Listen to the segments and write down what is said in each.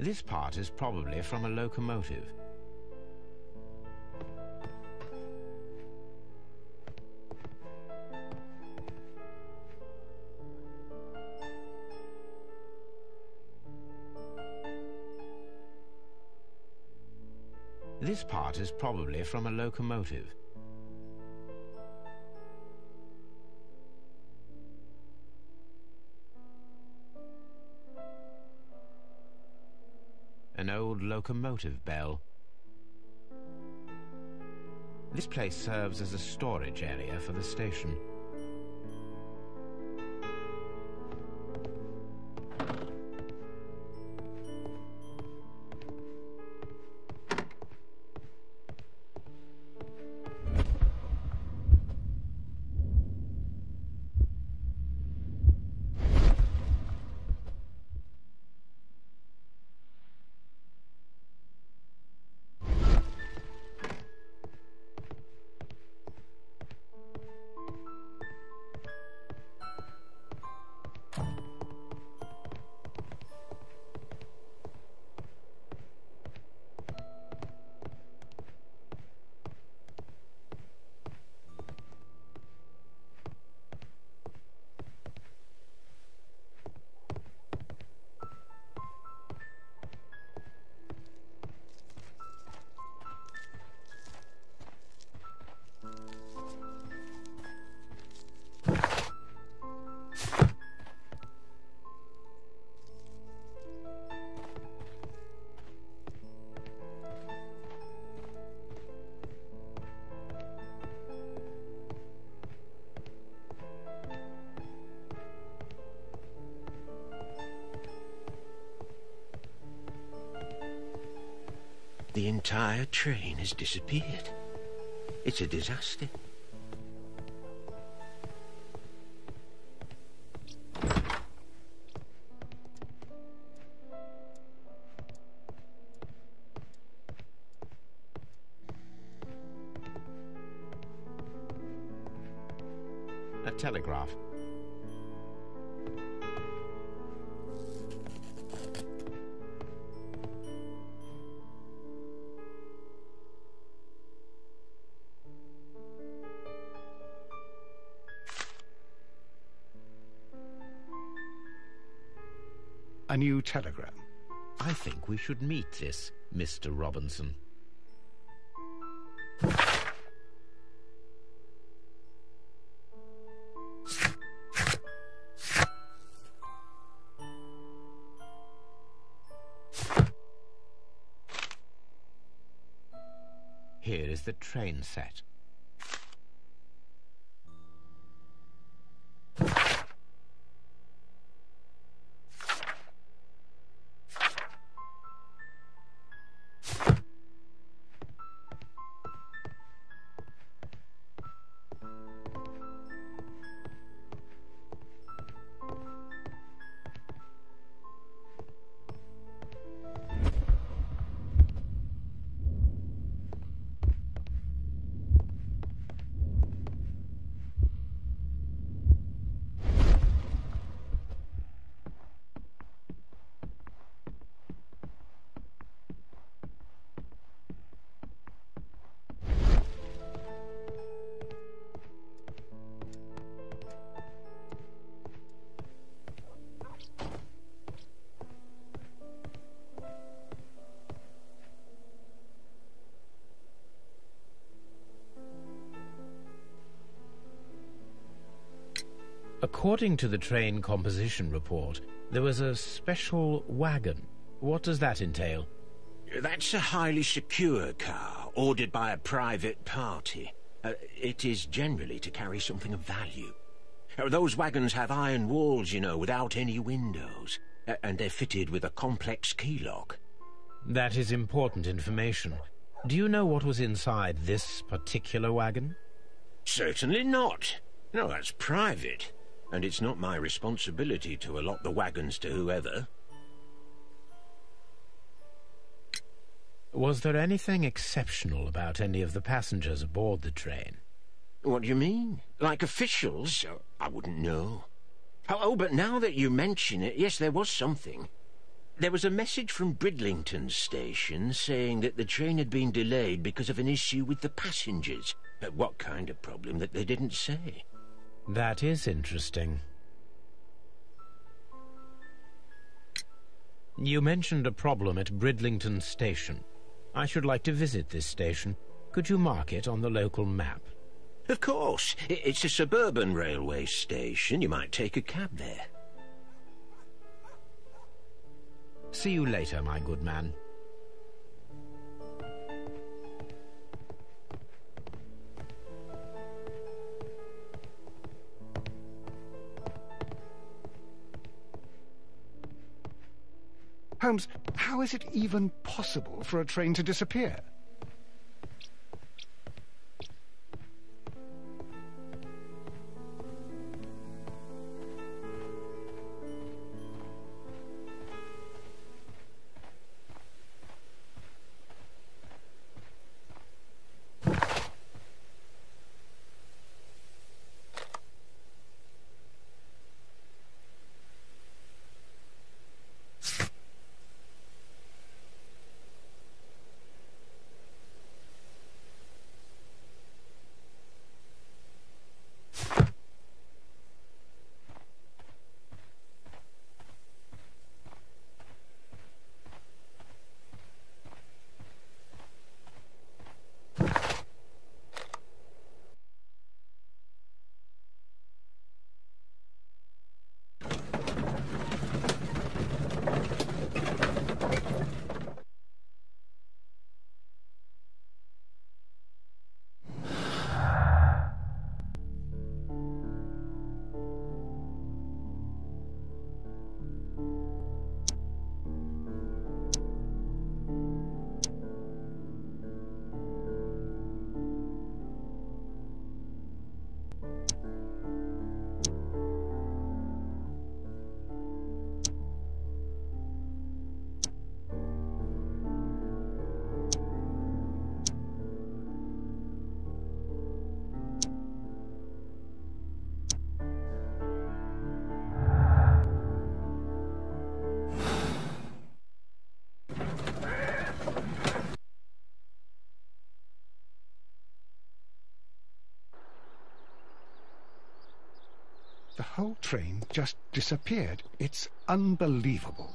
This part is probably from a locomotive. This part is probably from a locomotive. An old locomotive bell. This place serves as a storage area for the station. Entire train has disappeared. It's a disaster. A telegraph. New telegram. I think we should meet this Mr. Robinson. Here is the train set. According to the train composition report, there was a special wagon. What does that entail? That's a highly secure car, ordered by a private party. Uh, it is generally to carry something of value. Uh, those wagons have iron walls, you know, without any windows. Uh, and they're fitted with a complex key lock. That is important information. Do you know what was inside this particular wagon? Certainly not. No, that's private. And it's not my responsibility to allot the wagons to whoever. Was there anything exceptional about any of the passengers aboard the train? What do you mean? Like officials? I wouldn't know. Oh, oh, but now that you mention it, yes, there was something. There was a message from Bridlington station saying that the train had been delayed because of an issue with the passengers. But what kind of problem that they didn't say? That is interesting. You mentioned a problem at Bridlington Station. I should like to visit this station. Could you mark it on the local map? Of course. It's a suburban railway station. You might take a cab there. See you later, my good man. Holmes, how is it even possible for a train to disappear? Whole train just disappeared. It's unbelievable.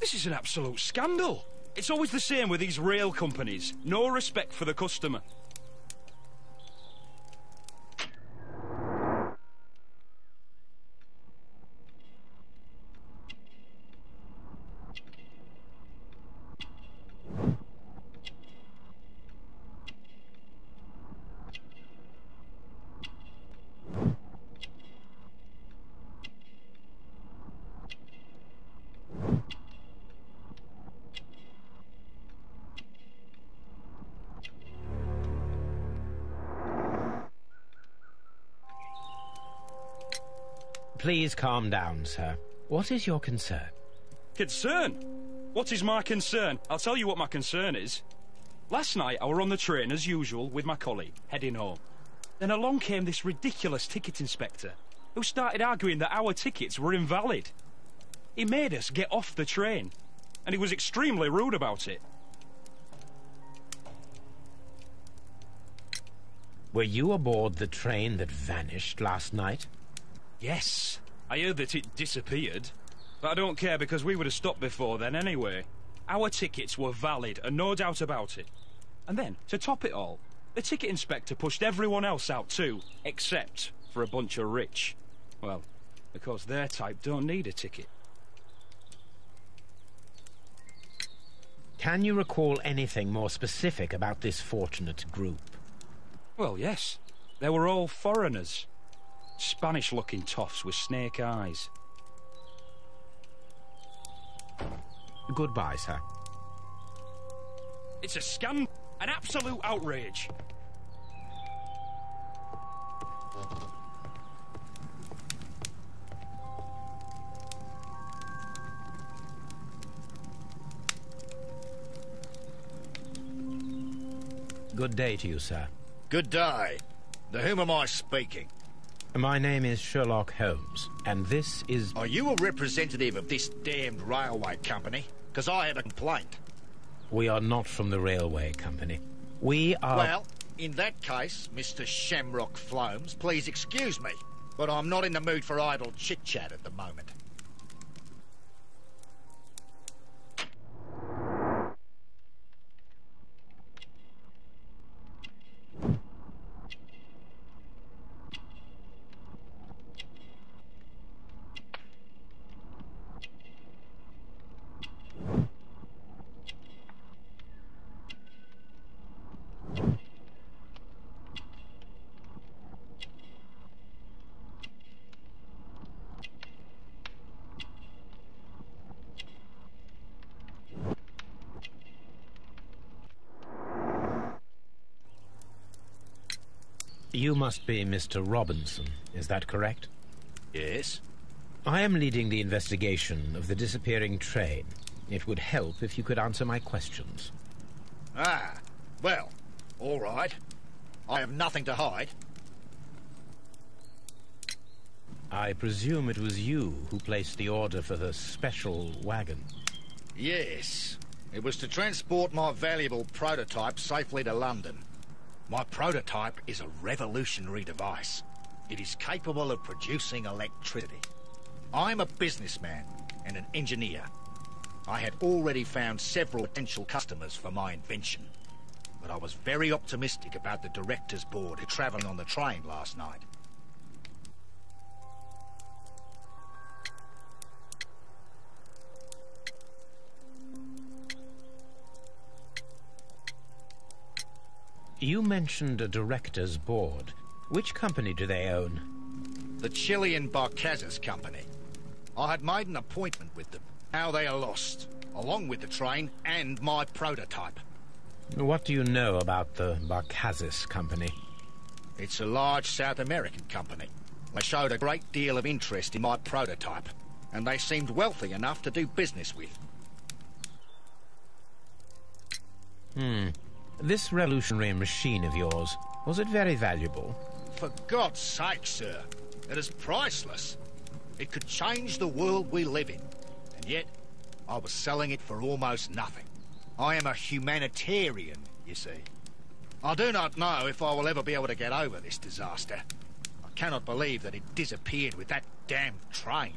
This is an absolute scandal. It's always the same with these rail companies. No respect for the customer. Please calm down, sir. What is your concern? Concern? What is my concern? I'll tell you what my concern is. Last night I were on the train as usual with my colleague, heading home. Then along came this ridiculous ticket inspector, who started arguing that our tickets were invalid. He made us get off the train, and he was extremely rude about it. Were you aboard the train that vanished last night? Yes, I heard that it disappeared. But I don't care because we would have stopped before then anyway. Our tickets were valid, and no doubt about it. And then, to top it all, the ticket inspector pushed everyone else out too, except for a bunch of rich. Well, because their type don't need a ticket. Can you recall anything more specific about this fortunate group? Well, yes. They were all foreigners. Spanish-looking toffs with snake eyes. Goodbye, sir. It's a scam, an absolute outrage. Good day to you, sir. Good day. To whom am I speaking? My name is Sherlock Holmes, and this is... Are you a representative of this damned railway company? Because I have a complaint. We are not from the railway company. We are... Well, in that case, Mr. Shamrock Flomes, please excuse me, but I'm not in the mood for idle chit-chat at the moment. You must be Mr. Robinson, is that correct? Yes? I am leading the investigation of the disappearing train. It would help if you could answer my questions. Ah, well, all right. I have nothing to hide. I presume it was you who placed the order for the special wagon. Yes. It was to transport my valuable prototype safely to London. My prototype is a revolutionary device. It is capable of producing electricity. I'm a businessman and an engineer. I had already found several potential customers for my invention. But I was very optimistic about the director's board travelling on the train last night. You mentioned a director's board. Which company do they own? The Chilean Barcazas Company. I had made an appointment with them. Now they are lost, along with the train and my prototype. What do you know about the Barcazas Company? It's a large South American company. They showed a great deal of interest in my prototype, and they seemed wealthy enough to do business with. Hmm. This revolutionary machine of yours, was it very valuable? For God's sake, sir. It is priceless. It could change the world we live in. And yet, I was selling it for almost nothing. I am a humanitarian, you see. I do not know if I will ever be able to get over this disaster. I cannot believe that it disappeared with that damn train.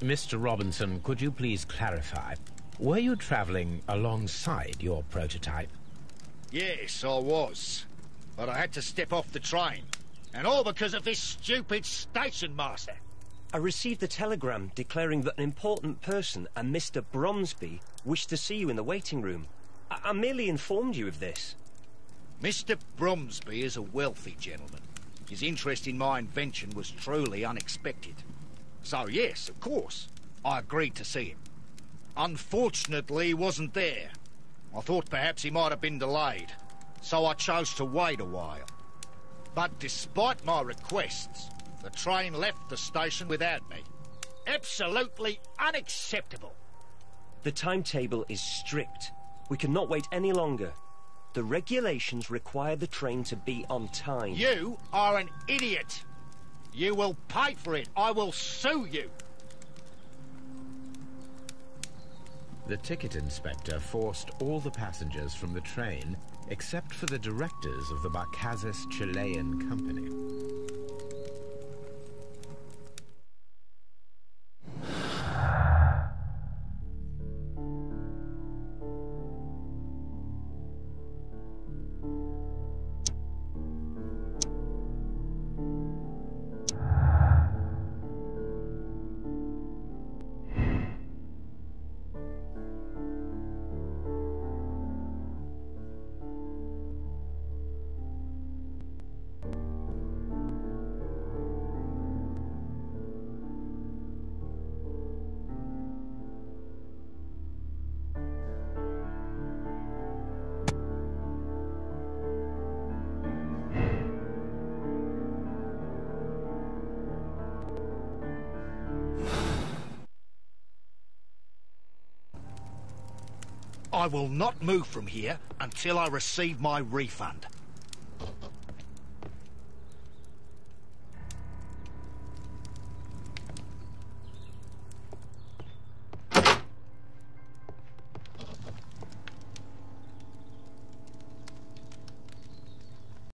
Mr. Robinson, could you please clarify? Were you traveling alongside your prototype? Yes, I was. But I had to step off the train. And all because of this stupid station master. I received a telegram declaring that an important person, a Mr. Bromsby, wished to see you in the waiting room. I, I merely informed you of this. Mr. Bromsby is a wealthy gentleman. His interest in my invention was truly unexpected. So yes, of course, I agreed to see him. Unfortunately, he wasn't there. I thought perhaps he might have been delayed, so I chose to wait a while. But despite my requests, the train left the station without me. Absolutely unacceptable. The timetable is strict. We cannot wait any longer. The regulations require the train to be on time. You are an idiot. You will pay for it. I will sue you. The ticket inspector forced all the passengers from the train except for the directors of the Barcazas Chilean Company. I will not move from here until I receive my refund.